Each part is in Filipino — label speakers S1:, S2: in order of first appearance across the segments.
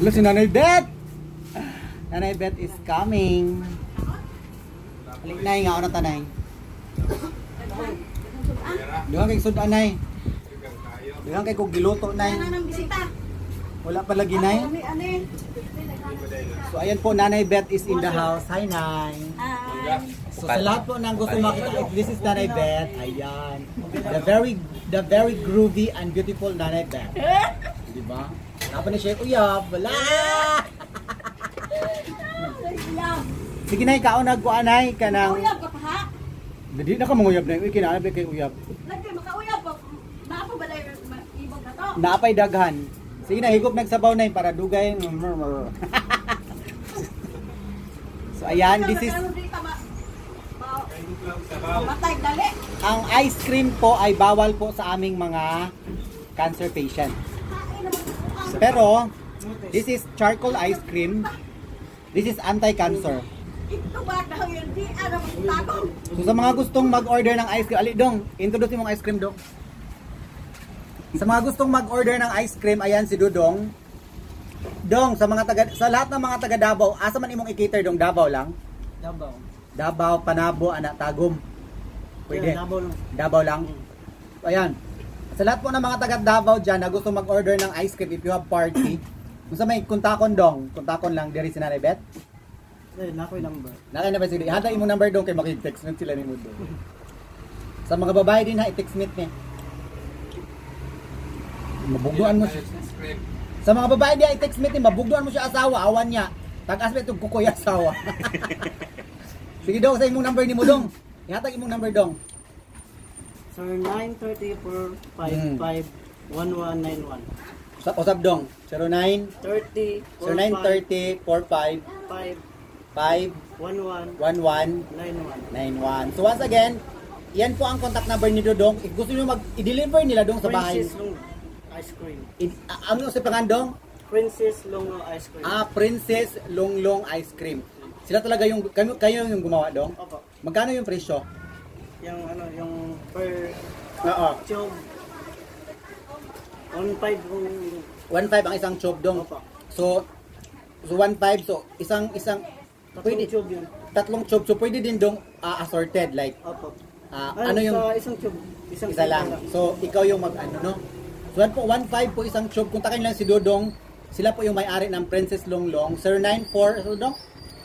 S1: Hello, si Nanay Beth! Nanay Beth is coming. Halik na nga, ano tanay? Duhang kay sud anay. Duhang kay kog giluto nay.
S2: Ano nang?
S1: Wala pa lagi nay.
S2: Ani, ani.
S1: So ayan po, Nanay Beth is in the house. Hi, Nay.
S2: Ay.
S1: So sa lahat po ng gusto makita, this is Nanay Beth. Ayan. The very the very groovy and beautiful Nanay Beth. Di ba? Napa ni siya, uyab, wala! Sige na, ikaw nagkuanay ka ng...
S2: Uyab ka pa ha?
S1: Hindi na ka manguyab na, uy, kinaalab kay uyab.
S2: Lagi makauyab pa. Napa ba dahil ibog na to?
S1: Naapay daghan. Sige na, higop nagsabaw na para dugay. so ayan, this is...
S2: Ano ba? Ba- Matay dali.
S1: Ang ice cream po ay bawal po sa aming mga cancer patient.
S2: Kain naman ko ang
S1: Pero, this is charcoal ice cream. This is anti-cancer.
S2: ito ba daw yun? Di ano magtagong.
S1: So sa mga gustong mag-order ng ice cream, ali dong, introduce mo ang ice cream dong. Sa mga gustong mag-order ng ice cream, ayan si Dudong. Dong, sa mga taga sa lahat ng mga taga Davao, asa man imong i-cater dong Davao lang?
S3: Dabaw.
S1: Davao, Panabo, anak Tagum. Pwede.
S3: Dabaw lang.
S1: Davao lang. Ayan. Sa lahat po ng mga taga Davao dyan na gusto mag-order ng ice cream if you have party, kung sa may kuntakon dong, kuntakon lang diri si Nanay Beth.
S3: Eh, nakoy number.
S1: Nakay na ba sige? Hata imong number dong kay makitext na sila ni mo dong. Sa mga babae din ha, i-text meet ni. Mabugduan mo siya. Sa mga babae di i-text meet ni, mabugduan mo siya asawa, awan niya. Tagas ba itong kukoy asawa. sige dong, sa imong number ni mo dong. Ihatag imong number dong.
S3: Sir, 934 55 1191.
S1: Usap, usap dong. 09
S3: 30
S1: So 930 45
S3: 5
S1: 5
S3: 11
S1: 11
S3: 91.
S1: 91. So once again, yan po ang contact number ni Dodong. If gusto niyo mag i-deliver nila dong sa bahay.
S3: Princess Lungo Ice Cream.
S1: In, uh, ano sa pangandong?
S3: Princess Lungo Ice Cream.
S1: Ah, Princess Longlong Ice Cream. Sila talaga yung kayo, kayo yung gumawa dong.
S3: Opo.
S1: Magkano yung presyo?
S3: Yung ano, yung per
S1: Oo.
S3: tube. 1.5 kung
S1: 1.5 ang isang tube dong. So, so 1.5, so isang, isang,
S3: tatlong
S1: pwede,
S3: tube yun.
S1: tatlong tube. So, pwede din dong ah, assorted, like,
S3: Opo.
S1: ah,
S3: Ay,
S1: ano yung,
S3: isang tube. Isang
S1: isa
S3: tube
S1: lang. So, ikaw yung mag, ano, no? So, yan po, 1.5 po isang tube. Kontakin lang si Dodong. Sila po yung may-ari ng Princess Longlong. 094, so, Dodong?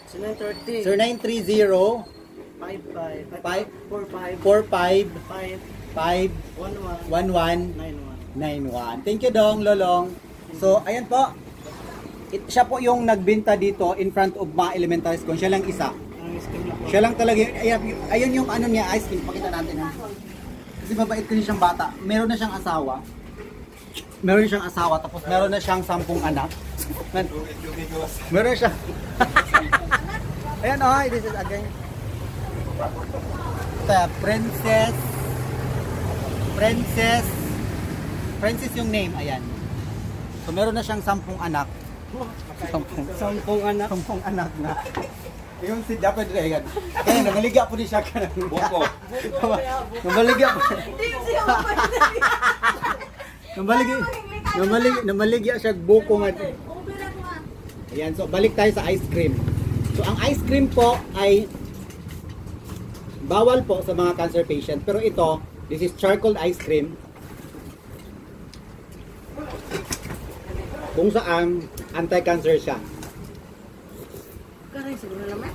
S3: So, 9.30.
S1: 0930 Five,
S3: five.
S1: Five?
S3: Four,
S1: five.
S3: Four,
S1: five.
S3: Five.
S1: Five.
S3: One,
S1: one. One, one. Nine, one. Nine, one. Thank you, Dong, Lolong. So, ayan po. It, siya po yung nagbenta dito in front of Ma Elementary School. Siya lang isa.
S3: Ah,
S1: siya lang talaga. Ayan, ayan yung ano niya, ice cream. Pakita natin. Ha? Kasi mabait kasi siyang bata. Meron na siyang asawa. Meron siyang asawa. Tapos meron na siyang sampung anak. meron siya. ayan, oh, this is again. The princess. Princess. Princess yung name, ayan. So meron na siyang sampung anak. Sampung.
S3: Sampung anak.
S1: Sampung anak na. Yung si Dapat Reagan. Kaya namaligya po din siya ka ng buko. namaligya po. Namaligya. Namaligya, namaligya siya buko nga. Ayan, so balik tayo sa ice cream. So ang ice cream po ay bawal po sa mga cancer patient. Pero ito, this is charcoal ice cream. Kung saan anti-cancer siya.
S2: Karay siguro naman.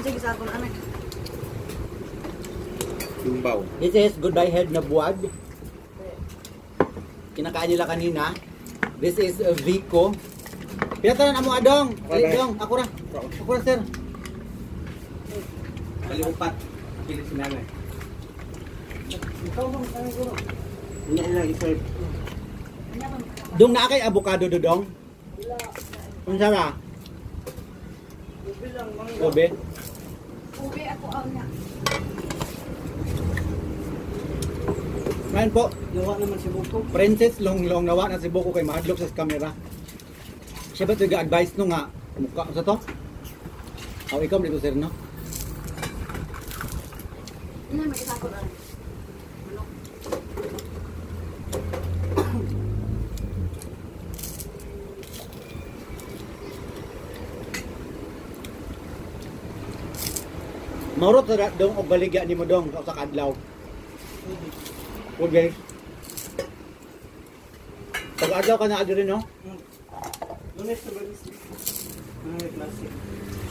S2: Sige sa ako na anak.
S4: Lumbaw.
S1: This is goodbye head na buwad. Kinakain nila kanina. This is uh, Vico. Pinataran amo adong. Ali
S4: Okay.
S1: dong, ako ra. Ako ra sir.
S4: Kalimupat. Pilit si nanay.
S3: Ikaw bang kami ko?
S4: Hindi lang i-serve.
S1: Dong na kay avocado do dong. Unsa ra?
S3: Mga
S1: Kobe.
S2: Ubi ako ang niya.
S1: Ngayon po,
S3: Gawa naman si Buko.
S1: Princess Longlong nawa na si Boko kay mahadlok sa camera. Siya ba tiga advice no nga mukha sa to? Aw ikaw dito sir no?
S2: Ano may kasakot ano? Manok.
S1: Maurot dong og baligya ni mo dong sa kadlaw. Okay. Pag adlaw ka na adlaw rin, no?
S3: Lunes to Wednesday. Ano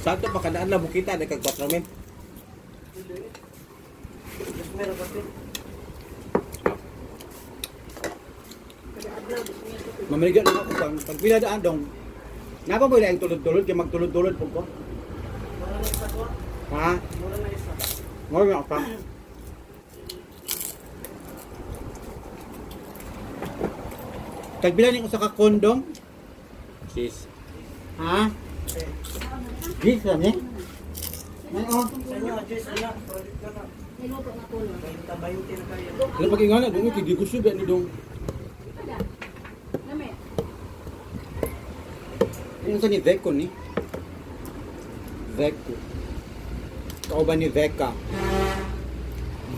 S4: to? Baka na adlaw mo kita, nagkagbat
S3: namin meron kasi.
S1: Mamaligya na ako pag pag pila daan dong. Napa mo lang tulod-tulod kay magtulod-tulod pug ko.
S3: Mura na isa ko.
S1: Ha?
S3: Mura na isa.
S1: Mo nga pa. Kag pila ning usa ka kondom?
S4: Cheese.
S1: Ha? Ay oh.
S3: Sa inyo, Jess, ano? Ka na.
S2: Niluto na tulo.
S3: 20-20 na kayo.
S1: Ano pag ingana dong kay gigusog ni dong.
S2: Kada. Lami.
S1: Ano sa ni Veko ni? Veko. Kauban ni Veka.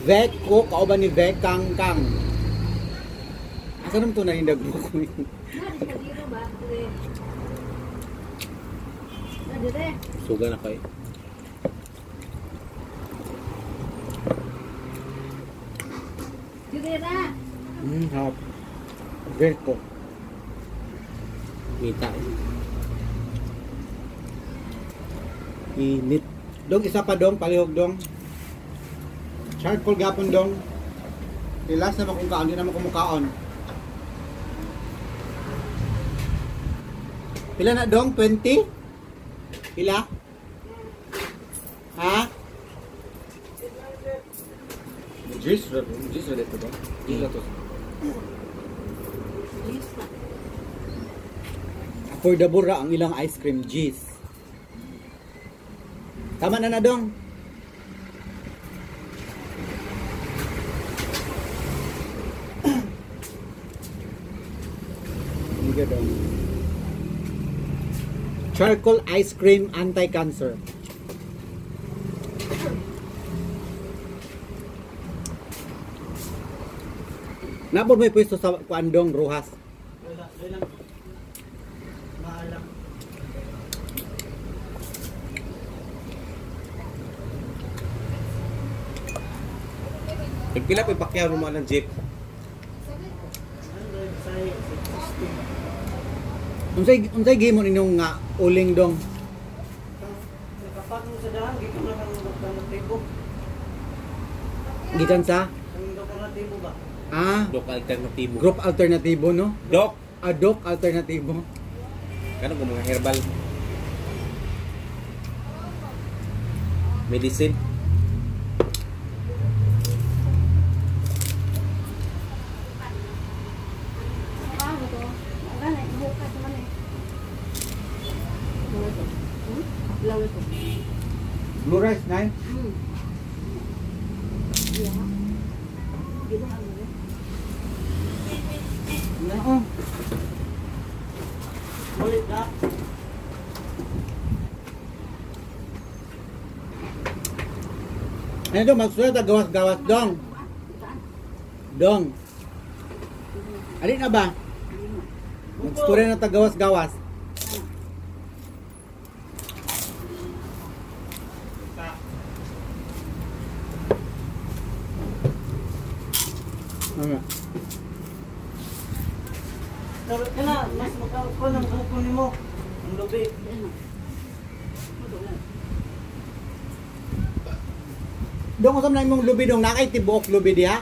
S1: Veko, kauban ni Vekang Kang. Asa naman ito nahindag mo ko
S2: Na, di ka dito ba? Dire. Na, dire.
S4: Suga na kay.
S2: Dire ra.
S1: Hmm, hap. Veko.
S4: Kita.
S1: Init. Dong, isa pa dong, palihog dong. Charcoal gapon dong. Ilas na kung kaon, di naman kumukaon. Pila na dong? 20? Pila? 10 sudah
S2: 10 For
S1: the burra ang ilang ice cream juice. Tama na na dong. Charcoal ice cream anti-cancer. Napod may pwesto sa Kuandong, Rojas.
S3: Wala, wala. Mahal lang.
S4: Nagpila pa pakyaw mo ng jeep.
S3: 100 sa 60.
S1: Unsay unsay gihimo ninyong nga uling dong?
S3: Nakapak mo sa daan, dito na kang doktor ng tibo.
S1: Gikan sa
S3: Ang doktor ng tibo ba?
S1: Ah
S4: Dok alternatibo.
S1: group alternatibo no?
S4: Dok.
S1: Adok alternatibo.
S4: Kanang kung mga herbal. Medicine.
S2: Ah? Hmm?
S1: Blue rice nine.
S2: Hmm. Yeah. Di ba ano eh?
S1: No.
S3: Ulit na.
S1: Ano dong magsulat na gawas-gawas dong. Dong. Alin na ba? Magstura na tagawas-gawas. Ano?
S3: Tarot ka na, mas makaot ko ng buko ni mo. Ang lubi.
S1: Dong, usam na imong lubi dong. Nakay tibuok lubi diha.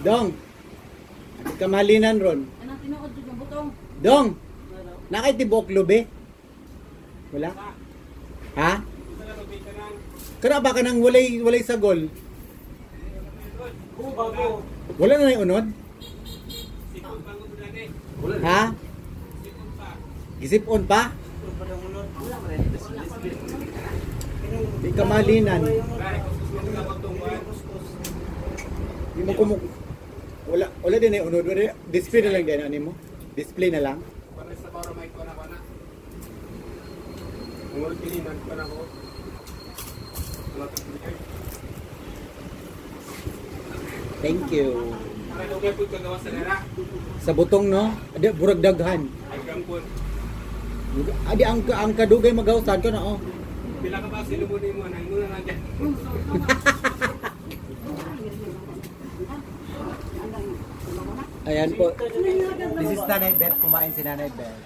S1: Dong. Kamalinan ron.
S2: Ano tinuod ng butong?
S1: Dong. Nakay tibuok lubi. Wala? Ha? Kana ba ka nang walay walay?
S3: Oo, bago.
S1: Wala na yung unod? Ha? Gisipon pa? Di kamalinan. Di mo kumu... Wala, wala din yung unod. Wala, display na lang din ano mo? Display na lang? Thank you. Sa butong no? Adi burag daghan. Adi ang ang kadugay magawsan ko na oh.
S2: Pila ka ba silumunin mo na inuna na dyan.
S1: Ayan po. This is Nanay Beth. Kumain si Nanay Beth.